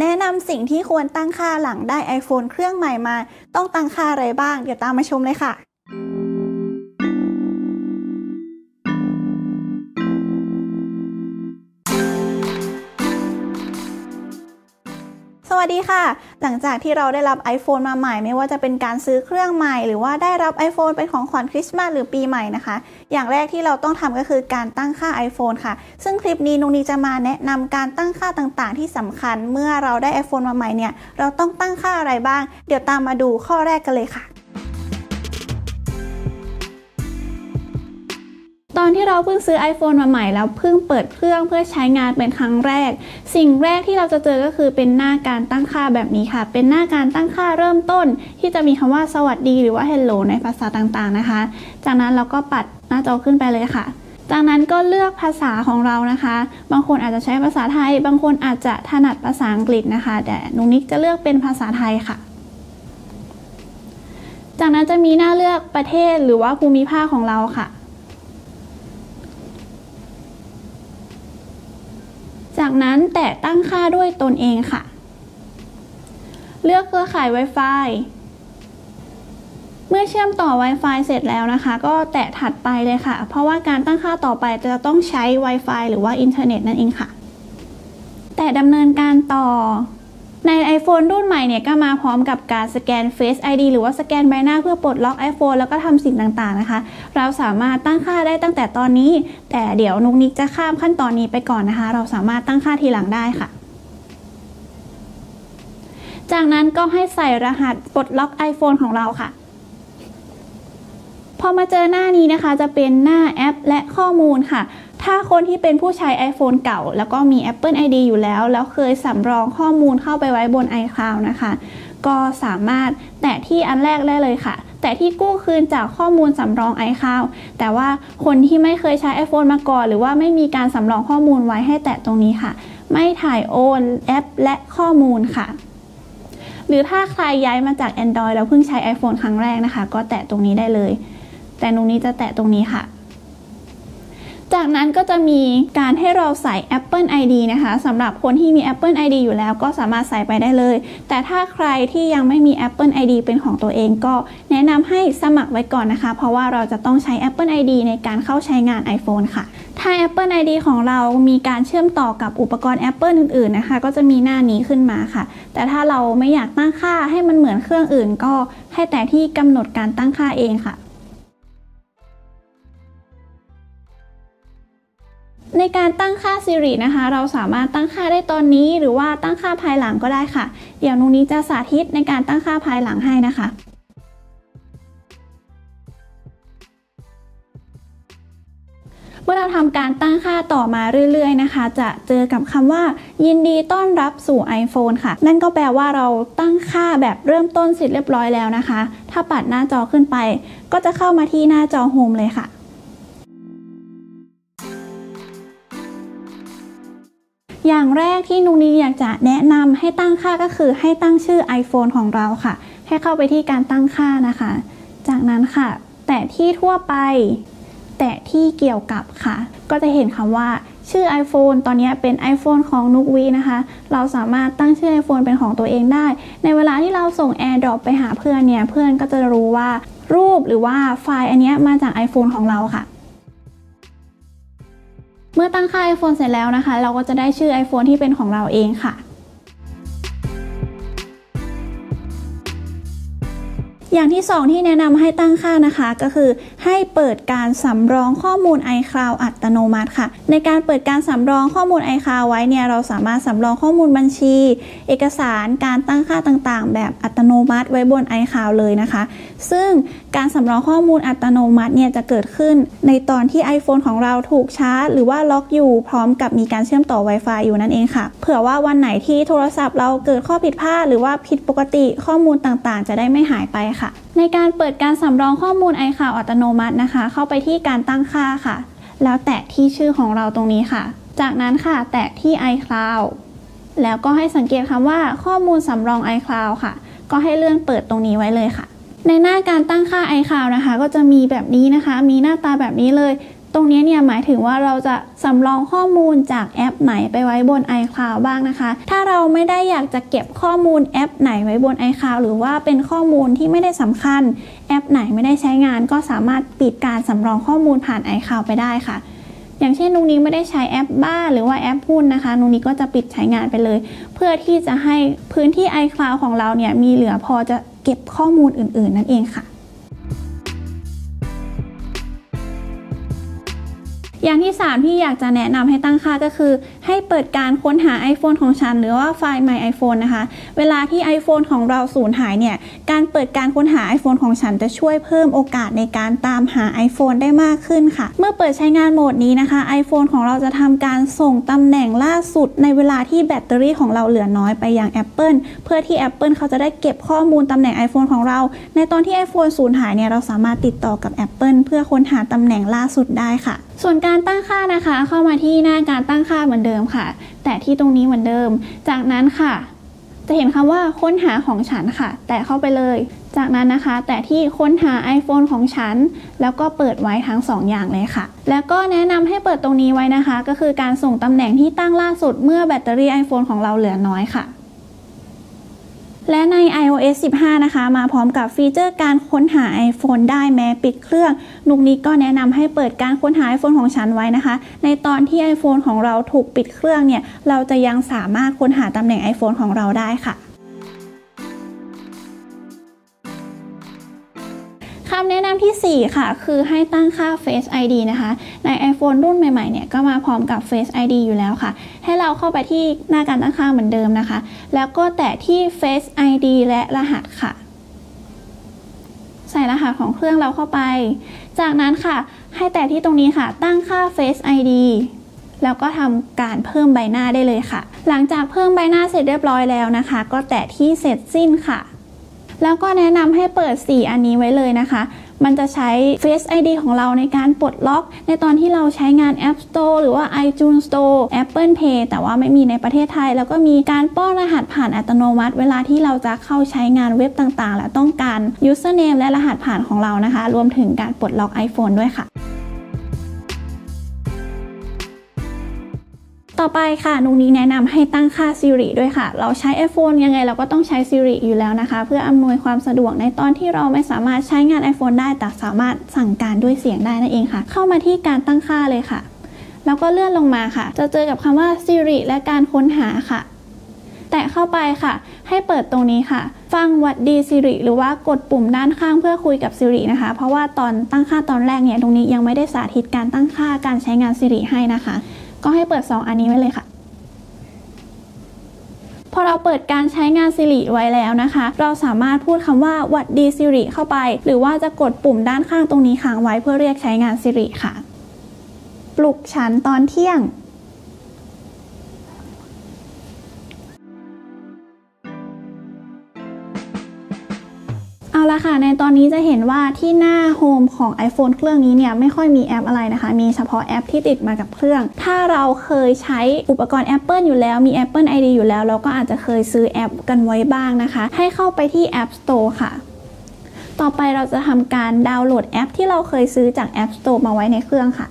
แนะนำสิ่งที่ควรตั้งค่าหลังได้ iPhone เครื่องใหม่มา ต้องตั้งค่าอะไรบ้าง เดี๋ยวตามมาชมเลยค่ะ วัสดีค่ะ หลังจากที่เราได้รับ iPhone มาใหม่ ไม่ว่าจะเป็นการซื้อเครื่องใหม่ หรือว่าได้รับ iPhone เป็นของขวัญคริสต์มาสหรือปีใหม่นะคะ อย่างแรกที่เราต้องทำก็คือการตั้งค่า iPhone ค่ะ ซึ่งคลิปนี้นุงนีจะมาแนะนำการตั้งค่าต่างๆ ที่สำคัญ เมื่อเราได้ iPhone มาใหม่เนี่ย เราต้องตั้งค่าอะไรบ้าง เดี๋ยวตามมาดูข้อแรกกันเลยค่ะ อนที่เราเพิ่งซื้อ iPhone มาใหม่แล้วเพิ่งเปิดเครื่องเพื่อใช้งานเป็นครั้งแรก สิ่งแรกที่เราจะเจอก็คือเป็นหน้าการตั้งค่าแบบนี้ค่ะ เป็นหน้าการตั้งค่าเริ่มต้น ที่จะมีคำว่าสวัสดีหรือว่า hello ในภาษาต่างๆนะคะ จากนั้นเราก็ปัดหน้าจอขึ้นไปเลยค่ะจากนั้นก็เลือกภาษาของเรานะคะ บางคนอาจจะใช้ภาษาไทย บางคนอาจจะถนัดภาษาอังกฤษนะคะ แต่นุนิกจะเลือกเป็นภาษาไทยค่ะ จากนั้นจะมีหน้าเลือกประเทศหรือว่าภูมิภาคของเราค่ะ จากนั้นแตะตั้งค่าด้วยตนเองค่ะ เลือกเครือข่าย Wi-Fi เมื่อเชื่อมต่อ Wi-Fi เสร็จแล้วนะคะ ก็แตะถัดไปเลยค่ะ เพราะว่าการตั้งค่าต่อไปจะต้องใช้ Wi-Fi หรือว่าอินเทอร์เน็ตนั่นเองค่ะ แต่ดำเนินการต่อ ใน iPhone รุ่นใหม่เนี่ยก็มาพร้อมกับการสแกน Face ID หรือว่าสแกนใบหน้าเพื่อปลดล็อก iPhone แล้วก็ทำสิ่งต่างๆนะคะ เราสามารถตั้งค่าได้ตั้งแต่ตอนนี้ แต่เดี๋ยวนุกนิกจะข้ามขั้นตอนนี้ไปก่อนนะคะ เราสามารถตั้งค่าทีหลังได้ค่ะ จากนั้นก็ให้ใส่รหัสปลดล็อก iPhone ของเราค่ะพอมาเจอหน้านี้นะคะจะเป็นหน้าแอปและข้อมูลค่ะ ถ้าคนที่เป็นผู้ใช้ iPhone เก่า แล้วก็มี Apple ID อยู่แล้ว แล้วเคยสำรองข้อมูลเข้าไปไว้บน iCloud นะคะ ก็สามารถแตะที่อันแรกได้เลยค่ะ แต่ที่กู้คืนจากข้อมูลสำรอง iCloud แต่ว่าคนที่ไม่เคยใช้ iPhone มาก่อน หรือว่าไม่มีการสำรองข้อมูลไว้ให้แตะตรงนี้ค่ะ ไม่ถ่ายโอนแอปและข้อมูลค่ะ หรือถ้าใครย้ายมาจาก Android แล้วเพิ่งใช้ iPhone ครั้งแรกนะคะ ก็แตะตรงนี้ได้เลย แต่ตรงนี้จะแตะตรงนี้ค่ะ จากนั้นก็จะมีการให้เราใส่ Apple ID นะคะสำหรับคนที่มี Apple ID อยู่แล้วก็สามารถใส่ไปได้เลย แต่ถ้าใครที่ยังไม่มี Apple ID เป็นของตัวเองก็แนะนำให้สมัครไว้ก่อนนะคะ เพราะว่าเราจะต้องใช้ Apple ID ในการเข้าใช้งาน iPhone ค่ะ ถ้า Apple ID ของเรามีการเชื่อมต่อกับอุปกรณ์ Apple อื่นๆนะคะ ก็จะมีหน้านี้ขึ้นมาค่ะ แต่ถ้าเราไม่อยากตั้งค่าให้มันเหมือนเครื่องอื่น ก็ให้แต่ที่กำหนดการตั้งค่าเองค่ะ ในการตั้งค่า Siri นะคะ เราสามารถตั้งค่าได้ตอนนี้ หรือว่าตั้งค่าภายหลังก็ได้ค่ะ เดี๋ยวนุนี้จะสาธิตในการตั้งค่าภายหลังให้นะคะ เมื่อเราทำการตั้งค่าต่อมาเรื่อยๆนะคะ จะเจอกับคำว่า ยินดีต้อนรับสู่ iPhone ค่ะ นั่นก็แปลว่าเราตั้งค่าแบบเริ่มต้นเสร็จเรียบร้อยแล้วนะคะ ถ้าปัดหน้าจอขึ้นไป ก็จะเข้ามาที่หน้าจอโฮมเลยค่ะ อย่างแรกที่นุนีอยากจะแนะนำให้ตั้งค่าก็คือให้ตั้งชื่อ iPhone ของเราค่ะ ให้เข้าไปที่การตั้งค่านะคะ จากนั้นค่ะ แต่ที่ทั่วไป แต่ที่เกี่ยวกับค่ะ ก็จะเห็นคำว่าชื่อ iPhone ตอนนี้เป็น iPhone ของนุกวีนะคะ เราสามารถตั้งชื่อ iPhone เป็นของตัวเองได้ ในเวลาที่เราส่ง AirDrop ไปหาเพื่อนเนี่ย เพื่อนก็จะรู้ว่ารูปหรือว่าไฟล์อันนี้มาจาก iPhone ของเราค่ะ เมื่อตั้งค่า iPhone เสร็จแล้วนะคะ เราก็จะได้ชื่อ iPhone ที่เป็นของเราเองค่ะ อย่างที่ 2 ที่แนะนำให้ตั้งค่านะคะก็คือ ให้เปิดการสำรองข้อมูล iCloud อัตโนมัติค่ะ ในการเปิดการสำรองข้อมูล iCloud ไว้เนี่ยเราสามารถสำรองข้อมูลบัญชี เอกสารการตั้งค่าต่างๆ แบบอัตโนมัติไว้บน iCloud เลยนะคะ ซึ่งการสำรองข้อมูลอัตโนมัติเนี่ยจะเกิดขึ้น ในตอนที่ iPhone ของเราถูกชาร์จ หรือว่าล็อกอยู่พร้อมกับมีการเชื่อมต่อ Wi-Fi อยู่นั่นเองค่ะ เผื่อว่าวันไหนที่โทรศัพท์เราเกิดข้อผิดพลาดหรือว่าผิดปกติข้อมูลต่างๆ จะได้ไม่หายไปค่ะค่ะ ในการเปิดการสำรองข้อมูล iCloud อัตโนมัตินะคะ เข้าไปที่การตั้งค่าค่ะ แล้วแตะที่ชื่อของเราตรงนี้ค่ะ จากนั้นค่ะ แตะที่ iCloud แล้วก็ให้สังเกตคำว่าข้อมูลสำรอง iCloud ค่ะ ก็ให้เลื่อนเปิดตรงนี้ไว้เลยค่ะ ในหน้าการตั้งค่า iCloud นะคะ ก็จะมีแบบนี้นะคะ มีหน้าตาแบบนี้เลย ตรงนี้เนี่ยหมายถึงว่าเราจะสำรองข้อมูลจากแอปไหนไปไว้บน iCloud บ้างนะคะ ถ้าเราไม่ได้อยากจะเก็บข้อมูลแอปไหนไว้บน iCloud หรือว่าเป็นข้อมูลที่ไม่ได้สำคัญ แอปไหนไม่ได้ใช้งาน ก็สามารถปิดการสำรองข้อมูลผ่าน iCloud ไปได้ค่ะอย่างเช่นนุงนี้ไม่ได้ใช้แอปบ้านหรือว่าแอปหุ้นนะคะนุงนี้ก็จะปิดใช้งานไปเลย เพื่อที่จะให้พื้นที่ iCloud ของเราเนี่ยมีเหลือพอจะเก็บข้อมูลอื่น ๆ นั่นเองค่ะ อย่างที่ 3 ที่อยากจะแนะนำให้ตั้งค่าก็คือ ให้เปิดการค้นหา iPhone ของฉัน หรือว่าไฟล์ My iPhone นะคะ เวลาที่ iPhone ของเราสูญหายเนี่ย การเปิดการค้นหา iPhone ของฉันจะช่วยเพิ่มโอกาสในการตามหา iPhone ได้มากขึ้นค่ะ เมื่อเปิดใช้งานโหมดนี้นะคะ iPhone ของเราจะทำการส่งตำแหน่งล่าสุด ในเวลาที่แบตเตอรี่ของเราเหลือน้อยไปยัง Apple เพื่อที่ Apple เขาจะได้เก็บข้อมูลตำแหน่ง iPhone ของเรา ในตอนที่ iPhone สูญหายเนี่ยเราสามารถติดต่อกับ Apple เพื่อค้นหาตำแหน่งล่าสุดได้ค่ะ ส่วนการตั้งค่านะคะเข้ามาที่หน้าการตั้งค่าเหมือนเดิมค่ะ แต่ที่ตรงนี้เหมือนเดิม จากนั้นค่ะ จะเห็นคำว่าค้นหาของฉันค่ะ แตะเข้าไปเลย จากนั้นนะคะ แต่ที่ค้นหา iPhone ของฉัน แล้วก็เปิดไว้ทั้ง2อย่างเลยค่ะ แล้วก็แนะนำให้เปิดตรงนี้ไว้นะคะ ก็คือการส่งตำแหน่งที่ตั้งล่าสุดเมื่อแบตเตอรี่ iPhone ของเราเหลือน้อยค่ะ และใน iOS 15 นะคะ มาพร้อมกับฟีเจอร์การค้นหา iPhone ได้แม้ปิดเครื่อง นุกนี้ก็แนะนำให้เปิดการค้นหา iPhone ของฉันไว้นะคะ ในตอนที่ iPhone ของเราถูกปิดเครื่องเนี่ย เราจะยังสามารถค้นหาตำแหน่ง iPhone ของเราได้ค่ะ คำแนะนำที่ 4 ค่ะ คือให้ตั้งค่า Face ID นะคะ ใน iPhone รุ่นใหม่ๆเนี่ยก็มาพร้อมกับ Face ID อยู่แล้วค่ะ ให้เราเข้าไปที่หน้าการตั้งค่าเหมือนเดิมนะคะ แล้วก็แตะที่ Face ID และรหัสค่ะ ใส่รหัสของเครื่องเราเข้าไป จากนั้นค่ะ ให้แตะที่ตรงนี้ค่ะ ตั้งค่า Face ID แล้วก็ทำการเพิ่มใบหน้าได้เลยค่ะ หลังจากเพิ่มใบหน้าเสร็จเรียบร้อยแล้วนะคะ ก็แตะที่เสร็จสิ้นค่ะ แล้วก็แนะนำให้เปิด 4 อันนี้ไว้เลยนะคะ มันจะใช้ Face ID ของเราในการปลดล็อก ในตอนที่เราใช้งาน App Store หรือว่า iTunes Store Apple Pay แต่ว่าไม่มีในประเทศไทย แล้วก็มีการป้อนรหัสผ่านอัตโนมัติ เวลาที่เราจะเข้าใช้งานเว็บต่างๆ และต้องการ username และรหัสผ่านของเรานะคะ รวมถึงการปลดล็อก iPhone ด้วยค่ะ ต่อไปค่ะนุงนี้แนะนำให้ตั้งค่า Siri ด้วยค่ะ เราใช้ iPhone ยังไงเราก็ต้องใช้ Siri อยู่แล้วนะคะ เพื่ออำนวยความสะดวกในตอนที่เราไม่สามารถใช้งาน iPhone ได้ แต่สามารถสั่งการด้วยเสียงได้นั่นเองค่ะ เข้ามาที่การตั้งค่าเลยค่ะ แล้วก็เลื่อนลงมาค่ะ จะเจอกับคำว่า Siri และการค้นหาค่ะ แตะเข้าไปค่ะ ให้เปิดตรงนี้ค่ะ ฟังวัดดี Siri หรือว่ากดปุ่มด้านข้างเพื่อคุยกับ Siri นะคะ เพราะว่าตอนตั้งค่าตอนแรกเนี่ยตรงนี้ยังไม่ได้สาธิตการตั้งค่าการใช้งาน Siri ให้นะคะ ก็ให้เปิด 2 อันนี้ไว้เลยค่ะ พอเราเปิดการใช้งาน Siri ไว้แล้วนะคะ เราสามารถพูดคำว่าหวัดดี Siri เข้าไป หรือว่าจะกดปุ่มด้านข้างตรงนี้ค้างไว้เพื่อเรียกใช้งาน Siri ค่ะ ปลุกฉันตอนเที่ยง ละค่ะ ในตอนนี้จะเห็นว่าที่หน้าโฮมของ iPhone เครื่องนี้เนี่ยไม่ค่อยมีแอปอะไรนะคะ มีเฉพาะแอปที่ติดมากับเครื่อง ถ้าเราเคยใช้อุปกรณ์ Apple อยู่แล้วมี Apple ID อยู่แล้ว เราก็อาจจะเคยซื้อแอปกันไว้บ้างนะคะ ให้เข้าไปที่ App Store ค่ะ ต่อไปเราจะทำการดาวน์โหลดแอปที่เราเคยซื้อจาก App Store มาไว้ในเครื่องค่ะ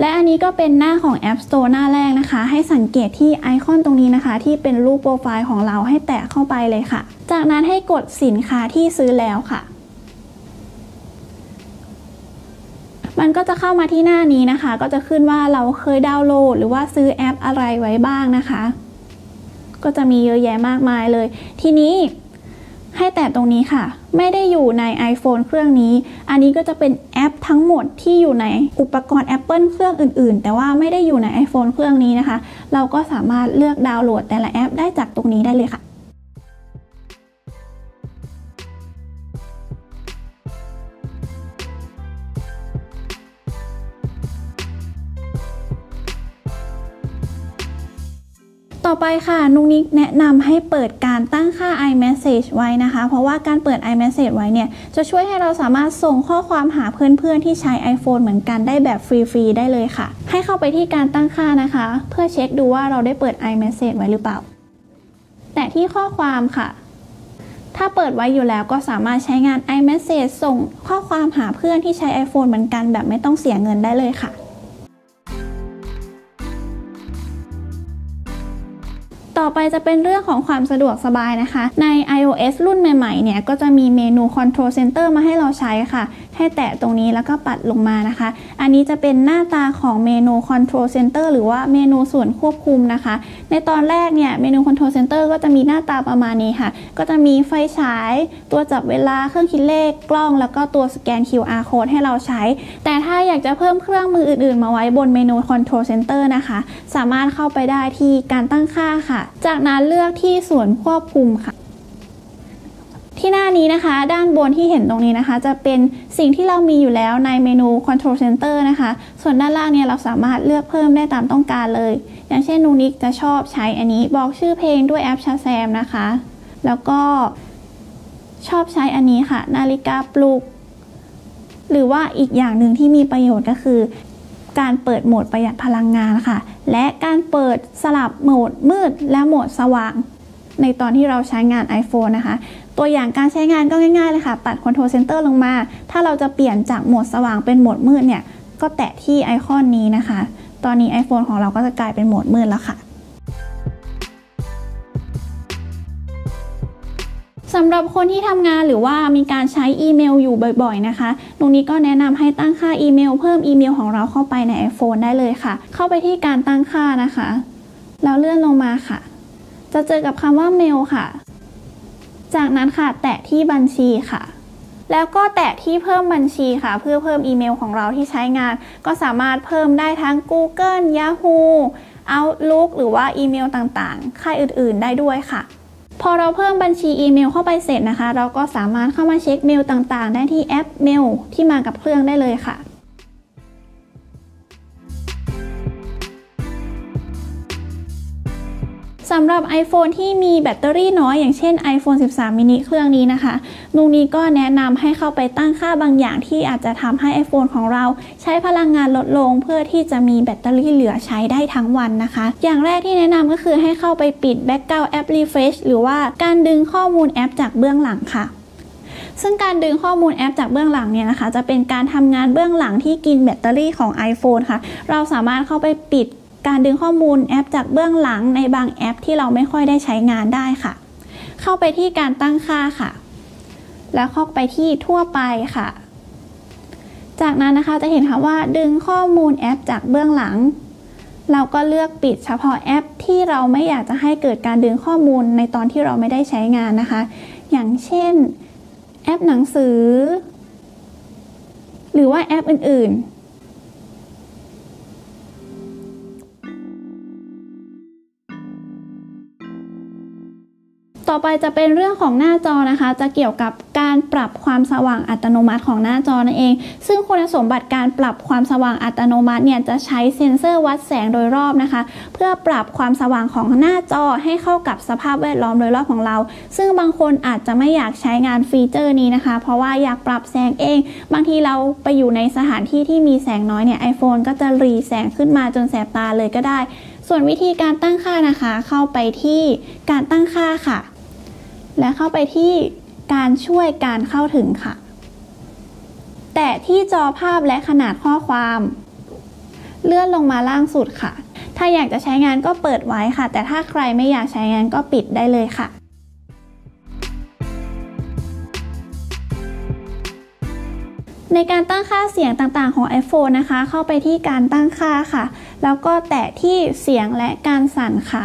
และอันนี้ก็เป็นหน้าของ App Store หน้าแรกนะคะ ให้สังเกตที่ไอคอนตรงนี้นะคะ ที่เป็นรูปโปรไฟล์ของเราให้แตะเข้าไปเลยค่ะ จากนั้นให้กดสินค้าที่ซื้อแล้วค่ะ มันก็จะเข้ามาที่หน้านี้นะคะ ก็จะขึ้นว่าเราเคยดาวน์โหลด หรือว่าซื้อแอปอะไรไว้บ้างนะคะ ก็จะมีเยอะแยะมากมายเลย ทีนี้ ให้แตะตรงนี้ค่ะ ไม่ได้อยู่ใน iPhone เครื่องนี้ อันนี้ก็จะเป็นแอปทั้งหมดที่อยู่ในอุปกรณ์ Apple เครื่องอื่นๆ แต่ว่าไม่ได้อยู่ใน iPhone เครื่องนี้นะคะ เราก็สามารถเลือกดาวน์โหลดแต่ละแอปได้จากตรงนี้ได้เลยค่ะ ต่อไปค่ะ นุกนิกแนะนำให้เปิดการตั้งค่า iMessage ไว้นะคะ เพราะว่าการเปิด iMessage ไว้เนี่ย จะช่วยให้เราสามารถส่งข้อความหาเพื่อนๆ ที่ใช้ iPhone เหมือนกันได้แบบฟรีๆ ได้เลยค่ะ ให้เข้าไปที่การตั้งค่านะคะ เพื่อเช็คดูว่าเราได้เปิด iMessage ไว้หรือเปล่า แต่ที่ข้อความค่ะ ถ้าเปิดไว้อยู่แล้วก็สามารถใช้งาน iMessage ส่งข้อความหาเพื่อนที่ใช้ iPhone เหมือนกันแบบไม่ต้องเสียเงินได้เลยค่ะ ต่อไปจะเป็นเรื่องของความสะดวกสบายนะคะ ใน iOS รุ่นใหม่ๆเนี่ยก็จะมีเมนู Control Center มาให้เราใช้ค่ะให้แตะตรงนี้แล้วก็ปัดลงมานะคะ อันนี้จะเป็นหน้าตาของเมนู Control Center หรือว่าเมนูส่วนควบคุมนะคะ ในตอนแรกเนี่ยเมนู Control Center ก็จะมีหน้าตาประมาณนี้ค่ะ ก็จะมีไฟฉาย ตัวจับเวลาเครื่องคิดเลขกล้อง แล้วก็ตัวสแกน QR code ให้เราใช้ แต่ถ้าอยากจะเพิ่มเครื่องมืออื่นๆ มาไว้บนเมนู Control Center นะคะ สามารถเข้าไปได้ที่การตั้งค่าค่ะ จากนั้นเลือกที่ส่วนควบคุมค่ะ ที่หน้านี้นะคะ ด้านบนที่เห็นตรงนี้นะคะ จะเป็นสิ่งที่เรามีอยู่แล้วในเมนู Control Center นะคะ ส่วนด้านล่างเนี่ยเราสามารถเลือกเพิ่มได้ตามต้องการเลย อย่างเช่นนูนิกจะชอบใช้อันนี้บอกชื่อเพลงด้วยแอปชาแซมนะคะ แล้วก็ชอบใช้อันนี้ค่ะ นาฬิกาปลุก หรือว่าอีกอย่างหนึ่งที่มีประโยชน์ก็คือ การเปิดโหมดประหยัดพลังงานค่ะ และการเปิดสลับโหมดมืดและโหมดสว่าง ในตอนที่เราใช้งาน iPhone นะคะ ตัวอย่างการใช้งานก็ง่ายๆเลยค่ะ ปัด Control Center ลงมา ถ้าเราจะเปลี่ยนจากโหมดสว่างเป็นโหมดมืดเนี่ย ก็แตะที่ไอคอนนี้นะคะ ตอนนี้ iPhone ของเราก็จะกลายเป็นโหมดมืดแล้วค่ะ สำหรับคนที่ทำงานหรือว่ามีการใช้อีเมลอยู่บ่อยๆนะคะ ตรงนี้ก็แนะนำให้ตั้งค่าอีเมล เพิ่มอีเมลของเราเข้าไปใน iPhone ได้เลยค่ะ เข้าไปที่การตั้งค่านะคะ แล้วเลื่อนลงมาค่ะ จะเจอกับคำว่าเมลค่ะ จากนั้นค่ะ แตะที่บัญชีค่ะแล้วก็แตะที่เพิ่มบัญชีค่ะ เพื่อเพิ่มอีเมลของเราที่ใช้งาน ก็สามารถเพิ่มได้ทั้ง Google Yahoo Outlook หรือว่าอีเมลต่างๆ ค่ายอื่นๆ ได้ด้วยค่ะ พอเราเพิ่มบัญชีอีเมลเข้าไปเสร็จนะคะ เราก็สามารถเข้ามาเช็คเมลต่างๆ ได้ที่แอปเมลที่มากับเครื่องได้เลยค่ะ สำหรับ iPhone ที่มีแบตเตอรี่น้อยอย่างเช่น iPhone 13 mini เครื่องนี้นะคะนุงนี้ก็แนะนำให้เข้าไปตั้งค่าบางอย่างที่อาจจะทำให้ iPhone ของเราใช้พลังงานลดลง เพื่อที่จะมีแบตเตอรี่เหลือใช้ได้ทั้งวันนะคะ อย่างแรกที่แนะนำก็คือให้เข้าไปปิด Background App Refresh หรือว่าการดึงข้อมูลแอปจากเบื้องหลังค่ะซึ่งการดึงข้อมูลแอปจากเบื้องหลังเนี่ยนะคะ จะเป็นการทำงานเบื้องหลังที่กินแบตเตอรี่ของ iPhone ค่ะ เราสามารถเข้าไปปิด การดึงข้อมูลแอปจากเบื้องหลังในบางแอปที่เราไม่ค่อยได้ใช้งานได้ค่ะ เข้าไปที่การตั้งค่าค่ะ แล้วเข้าไปที่ทั่วไปค่ะ จากนั้นนะคะจะเห็นค่ะว่าดึงข้อมูลแอปจากเบื้องหลัง เราก็เลือกปิดเฉพาะแอป ที่เราไม่อยากจะให้เกิดการดึงข้อมูลในตอนที่เราไม่ได้ใช้งานนะคะ อย่างเช่น แอปหนังสือ หรือว่าแอปอื่นๆ ต่อไปจะเป็นเรื่องของหน้าจอนะคะ จะเกี่ยวกับการปรับความสว่างอัตโนมัติของหน้าจอนั่นเอง ซึ่งคุณสมบัติการปรับความสว่างอัตโนมัติเนี่ยจะใช้เซ็นเซอร์วัดแสงโดยรอบนะคะ เพื่อปรับความสว่างของหน้าจอให้เข้ากับสภาพแวดล้อมโดยรอบของเรา ซึ่งบางคนอาจจะไม่อยากใช้งานฟีเจอร์นี้นะคะ เพราะว่าอยากปรับแสงเอง บางทีเราไปอยู่ในสถานที่ที่มีแสงน้อยเนี่ย iPhone ก็จะรีแสงขึ้นมาจนแสบตาเลยก็ได้ ส่วนวิธีการตั้งค่านะคะ เข้าไปที่การตั้งค่าค่ะ และเข้าไปที่การช่วยการเข้าถึงค่ะ แตะที่จอภาพและขนาดข้อความ เลื่อนลงมาล่างสุดค่ะ ถ้าอยากจะใช้งานก็เปิดไว้ค่ะ แต่ถ้าใครไม่อยากใช้งานก็ปิดได้เลยค่ะในการตั้งค่าเสียงต่างๆของ iPhone นะคะ เข้าไปที่การตั้งค่าค่ะ แล้วก็แตะที่เสียงและการสั่นค่ะ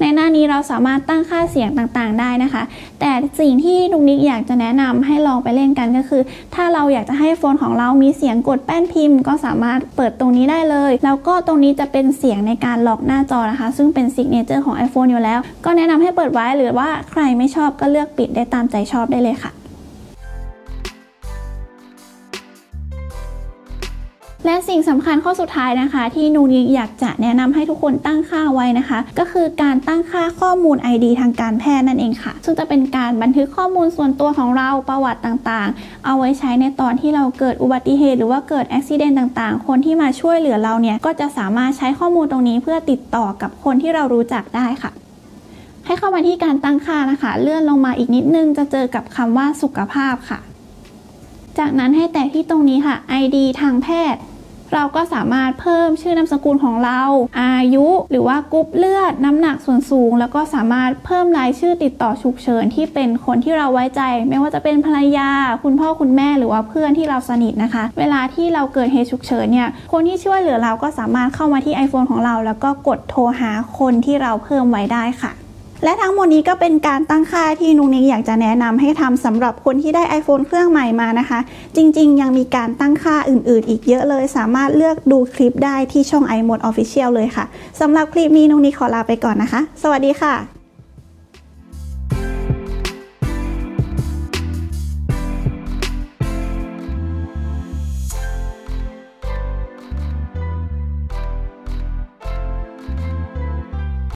ในหน้านี้เราสามารถตั้งค่าเสียงต่างๆได้นะคะ แต่สิ่งที่นุกนิกอยากจะแนะนำให้ลองไปเล่นกันก็คือ ถ้าเราอยากจะให้ iPhone ของเรามีเสียงกดแป้นพิมพ์ ก็สามารถเปิดตรงนี้ได้เลย แล้วก็ตรงนี้จะเป็นเสียงในการล็อกหน้าจอนะคะ ซึ่งเป็น signature ของ iPhone อยู่แล้ว ก็แนะนำให้เปิดไว้หรือว่าใครไม่ชอบก็เลือกปิดได้ตามใจชอบได้เลยค่ะ และสิ่งสำคัญข้อสุดท้ายนะคะ ที่นูนิกอยากจะแนะนำให้ทุกคนตั้งค่าไว้นะคะ ก็คือการตั้งค่าข้อมูล ID ทางการแพทย์นั่นเองค่ะ ซึ่งจะเป็นการบันทึกข้อมูลส่วนตัวของเราประวัติต่างๆ เอาไว้ใช้ในตอนที่เราเกิดอุบัติเหตุ หรือว่าเกิดอุบิเหตุต่างๆ คนที่มาช่วยเหลือเราเนี่ยก็จะสามารถใช้ข้อมูลตรงนี้เพื่อติดต่อกับคนที่เรารู้จักได้ค่ะให้เข้ามาที่การตั้งค่านะคะ เลื่อนลงมาอีกนิดนึงจะเจอกับคำว่าสุขภาพค่ะ จากนั้นให้แตะที่ตรงนี้ค่ะ ID ทางแพทย์ เราก็สามารถเพิ่มชื่อนามสกุลของเรา อายุ หรือว่ากรุ๊ปเลือดน้ำหนักส่วนสูง แล้วก็สามารถเพิ่มรายชื่อติดต่อฉุกเฉินที่เป็นคนที่เราไว้ใจ ไม่ว่าจะเป็นภรรยา คุณพ่อคุณแม่หรือว่าเพื่อนที่เราสนิทนะคะ เวลาที่เราเกิดเหตุฉุกเฉินเนี่ยคนที่ช่วยเหลือเราก็สามารถเข้ามาที่ iPhone ของเรา แล้วก็กดโทรหาคนที่เราเพิ่มไว้ได้ค่ะ และทั้งหมดนี้ก็เป็นการตั้งค่าที่นุกนิกอยากจะแนะนำให้ทำสำหรับคนที่ได้ iPhone เครื่องใหม่มานะคะ จริง ๆ ยังมีการตั้งค่าอื่น ๆ อีกเยอะเลย สามารถเลือกดูคลิปได้ที่ช่อง iMode Official เลยค่ะสำหรับคลิปนี้นุกนิกขอลาไปก่อนนะคะ สวัสดีค่ะ